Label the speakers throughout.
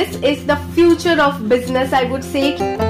Speaker 1: this is the future of business, I would say.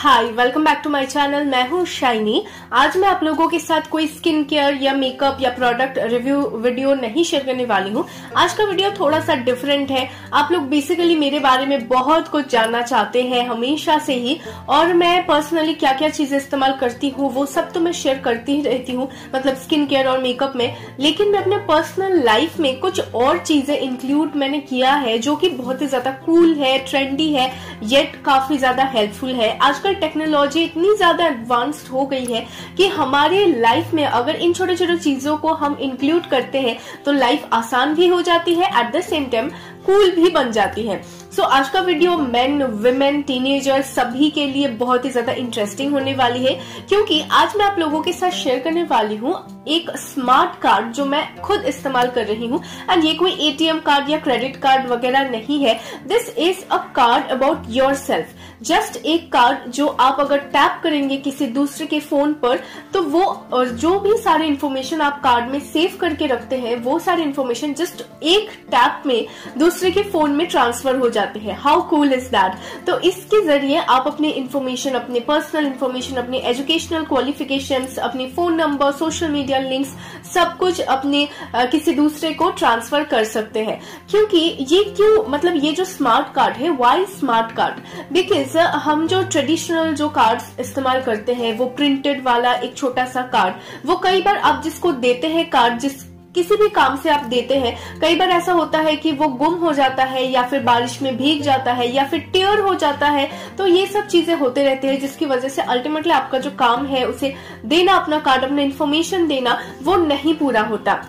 Speaker 1: Hi welcome back to my channel मैं हूँ shiny. आज मैं आप लोगों के साथ कोई स्किन केयर या मेकअप या प्रोडक्ट रिव्यू वीडियो नहीं शेयर करने वाली हूँ। आज का वीडियो थोड़ा सा डिफरेंट है। आप लोग बेसिकली मेरे बारे में बहुत कुछ जानना चाहते हैं हमेशा से ही। और मैं पर्सनली क्या क्या चीज़ें इस्तेमाल करती हूँ, वो सब तो मैं शेयर करती ही रहती हूँ मतलब स्किन केयर और मेकअप में। लेकिन मैं अपने पर्सनल लाइफ में कुछ और चीज़ें इंक्लूड मैंने किया है, जो की बहुत ही ज़्यादा कूल है ट्रेंडी है येट काफ़ी ज़्यादा हेल्पफुल है। आजकल टेक्नोलॉजी इतनी ज़्यादा एडवांस्ड हो गई है कि हमारे लाइफ में अगर इन छोटे छोटे चीज़ों को हम इंक्लूड करते हैं तो लाइफ आसान भी हो जाती है at the same time cool भी बन जाती है। सो आज का वीडियो मेन वुमेन टीनेजर सभी के लिए बहुत ही ज़्यादा इंटरेस्टिंग होने वाली है, क्योंकि आज मैं आप लोगों के साथ शेयर करने वाली हूँ एक स्मार्ट कार्ड जो मैं खुद इस्तेमाल कर रही हूँ। एंड ये कोई एटीएम कार्ड या क्रेडिट कार्ड वगैरह नहीं है। This is a card about yourself just एक कार्ड जो आप अगर टैप करेंगे किसी दूसरे के फ़ोन पर तो वो, और जो भी सारे इन्फॉर्मेशन आप कार्ड में सेव करके रखते हैं, वो सारे इन्फॉर्मेशन जस्ट एक टैप में दूसरे के फ़ोन में ट्रांसफ़र हो। जाते हैं। हाउ कूल इज़ दैट तो इसके ज़रिए आप अपने इन्फॉर्मेशन अपने पर्सनल इन्फॉर्मेशन अपने एजुकेशनल क्वालिफिकेशन अपने phone number social media links सब कुछ अपने आ, किसी दूसरे को ट्रांसफ़र कर सकते हैं। क्योंकि ये क्यों मतलब ये जो स्मार्ट कार्ड है वाई स्मार्ट कार्ड बिकॉज़ हम जो ट्रेडिशनल जो कार्ड इस्तेमाल करते हैं वो प्रिंटेड वाला एक छोटा सा कार्ड वो कई बार आप जिसको देते हैं कार्ड जिस किसी भी काम से आप देते हैं, कई बार ऐसा होता है कि वो गुम हो जाता है या फिर बारिश में भीग जाता है या फिर टेयर हो जाता है तो ये सब चीज़ें होते रहते हैं जिसकी वजह से अल्टीमेटली आपका जो काम है, उसे देना, अपना कार्ड अपना इन्फॉर्मेशन देना, वो नहीं पूरा होता।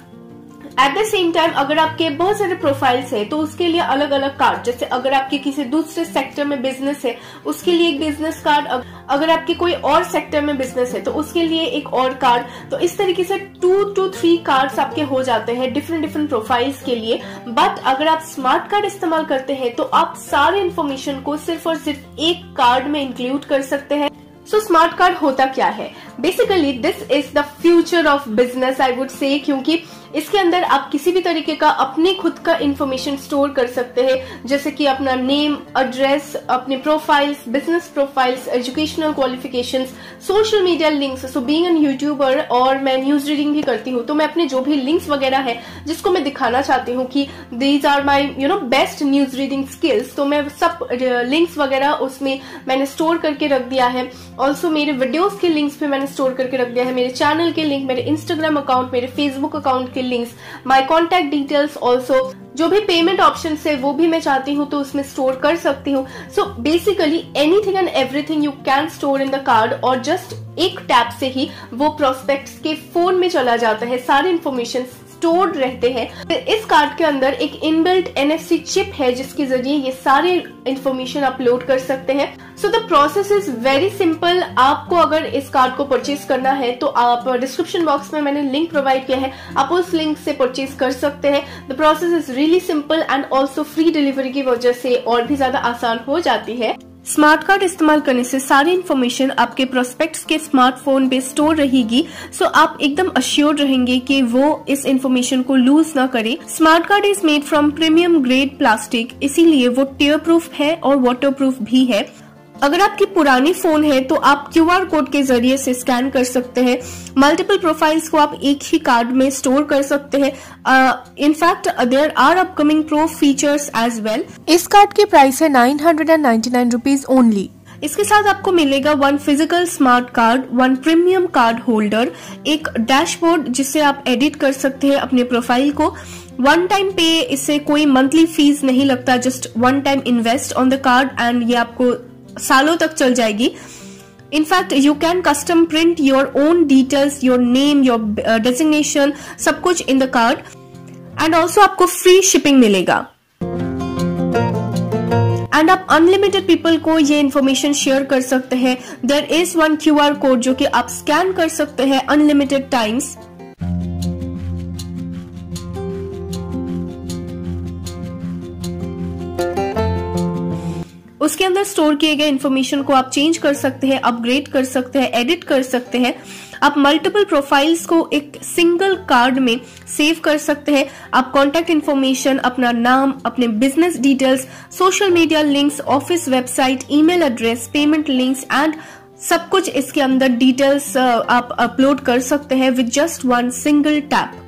Speaker 1: एट द सेम टाइम अगर आपके बहुत सारे प्रोफाइल्स है तो उसके लिए अलग अलग कार्ड जैसे अगर आपके किसी दूसरे सेक्टर में बिज़नेस है, उसके लिए एक बिज़नेस कार्ड अगर आपके कोई और सेक्टर में बिज़नेस है तो उसके लिए एक और कार्ड तो इस तरीके से टू टू थ्री कार्ड्स आपके हो जाते हैं डिफरेंट डिफरेंट प्रोफाइल्स के लिए। बट अगर आप स्मार्ट कार्ड इस्तेमाल करते हैं तो आप सारे इन्फॉर्मेशन को सिर्फ़ और सिर्फ़ एक कार्ड में इंक्लूड कर सकते हैं। सो स्मार्ट कार्ड होता क्या है? Basically this is the future of business I would say क्योंकि इसके अंदर आप किसी भी तरीके का अपने खुद का इंफॉर्मेशन स्टोर कर सकते हैं, जैसे कि अपना नेम एड्रेस अपने profiles business profiles educational qualification social media links so being an YouTuber और मैं न्यूज़ रीडिंग भी करती हूँ तो मैं अपने जो भी लिंक्स वगैरह है, जिसको मैं दिखाना चाहती हूँ कि these are my you know best news reading skills तो मैं सब लिंक्स वगैरह उसमें मैंने स्टोर करके रख दिया है। ऑल्सो मेरे वीडियोज़ के लिंक्स भी मैंने स्टोर करके रख दिया है, मेरे चैनल के लिंक मेरे इंस्टाग्राम अकाउंट मेरे फेसबुक अकाउंट के के links my contact details also जो भी पेमेंट ऑप्शन है, वो भी मैं चाहती हूँ तो उसमें स्टोर कर सकती हूँ। So basically anything and everything you can store in the card और जस्ट एक टैप से ही वो प्रोस्पेक्ट के फ़ोन में चला जाता है। सारे इन्फॉर्मेशन स्टोर्ड रहते हैं। इस कार्ड के अंदर एक इनबिल्ट एनएफसी चिप है, जिसके ज़रिए ये सारे इंफॉर्मेशन अपलोड कर सकते हैं। So the process is very simple आपको अगर इस कार्ड को परचेज करना है तो आप डिस्क्रिप्शन बॉक्स में मैंने लिंक प्रोवाइड किया है। आप उस लिंक से परचेज कर सकते हैं। The process is really simple and also free delivery की वजह से और भी ज़्यादा आसान हो जाती है। स्मार्ट कार्ड इस्तेमाल करने से सारी इन्फॉर्मेशन आपके प्रोस्पेक्ट्स के स्मार्टफ़ोन पे स्टोर रहेगी। सो आप एकदम अश्योर रहेंगे कि वो इस इन्फॉर्मेशन को लूज ना करे। Smart card is made from premium grade plastic इसीलिए वो टेयर प्रूफ है और वाटर प्रूफ भी है। अगर आपकी पुरानी फ़ोन है तो आप क्यू आर कोड के ज़रिए से स्कैन कर सकते हैं। मल्टीपल प्रोफाइल्स को आप एक ही कार्ड में स्टोर कर सकते हैं। In fact there are upcoming pro features as well
Speaker 2: इस कार्ड की प्राइस है nine hundred and ninety nine rupees only.
Speaker 1: इसके साथ आपको मिलेगा one physical smart card one premium card holder एक डैशबोर्ड जिससे आप एडिट कर सकते हैं अपने प्रोफ़ाइल को। वन टाइम पे इससे कोई मंथली फ़ीस नहीं लगता just one time invest on the card and ये आपको सालों तक चल जाएगी। In fact you can custom print your own details your name your designation सब कुछ in the card and also आपको फ्री शिपिंग मिलेगा। एंड आप अनलिमिटेड पीपल को ये इन्फॉर्मेशन शेयर कर सकते हैं। There is one Q R code जो कि आप स्कैन कर सकते हैं अनलिमिटेड टाइम्स उसके अंदर स्टोर किए गए इन्फॉर्मेशन को आप चेंज कर सकते हैं अपग्रेड कर सकते हैं एडिट कर सकते हैं। आप मल्टीपल प्रोफाइल्स को एक सिंगल कार्ड में सेव कर सकते हैं। आप कॉन्टेक्ट इन्फॉर्मेशन अपना नाम, अपने business details social media links office website email address payment links and सब कुछ इसके अंदर डिटेल्स आप अपलोड कर सकते हैं with just one single tap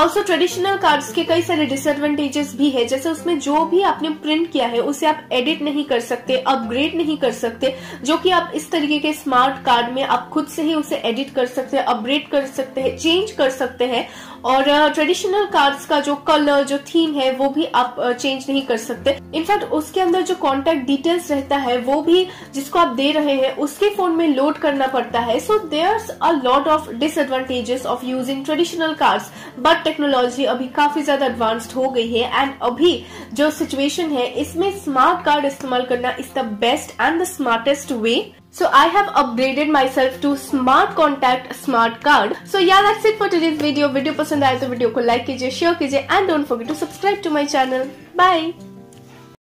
Speaker 1: also traditional cards के कई सारे डिसएडवांटेजेस भी है। जैसे उसमें जो भी आपने प्रिंट किया है, उसे आप एडिट नहीं कर सकते अपग्रेड नहीं कर सकते। जो कि आप इस तरीके के स्मार्ट कार्ड में आप खुद से ही उसे एडिट कर सकते हैं अपग्रेड कर सकते हैं चेंज कर सकते हैं। और ट्रेडिशनल कार्ड्स का जो कलर जो थीम है, वो भी आप चेंज नहीं कर सकते। इनफैक्ट उसके अंदर जो कॉन्टेक्ट डिटेल्स रहता है, वो भी जिसको आप दे रहे हैं, उसके फ़ोन में लोड करना पड़ता है। So there a lot of disadvantages of using traditional cards but technology अभी काफ़ी ज़्यादा एडवांस्ड हो गई है। एंड अभी जो सिचुएशन है, इसमें स्मार्ट कार्ड इस्तेमाल करना is the best and the smartest way So I have upgraded myself to Smart Contact Smart Card. So yeah, that's it for today's video. Video पसंद आए तो वीडियो को लाइक कीजिए शेयर कीजिए and don't forget to subscribe to my channel bye